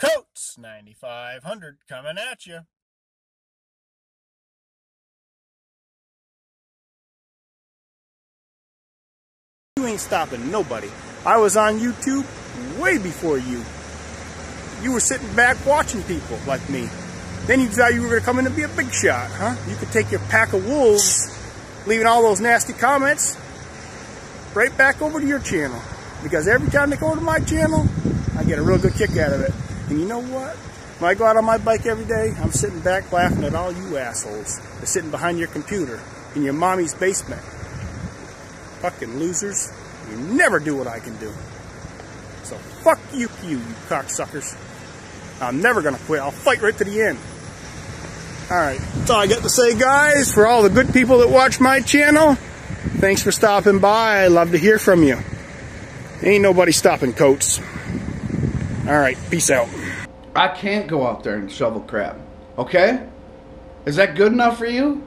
Coates 9500 coming at you. You ain't stopping nobody. I was on YouTube way before you. You were sitting back watching people like me. Then you thought you were going to come in and be a big shot, huh? You could take your pack of wolves, leaving all those nasty comments, right back over to your channel. Because every time they go to my channel, I get a real good kick out of it. And you know what? When I go out on my bike every day, I'm sitting back laughing at all you assholes. They're sitting behind your computer in your mommy's basement. Fucking losers. You never do what I can do. So fuck you, you, you cocksuckers. I'm never gonna quit. I'll fight right to the end. Alright, that's all I got to say, guys. For all the good people that watch my channel, thanks for stopping by. I love to hear from you. Ain't nobody stopping Coates. Alright, peace out. I can't go out there and shovel crap. Okay? Is that good enough for you?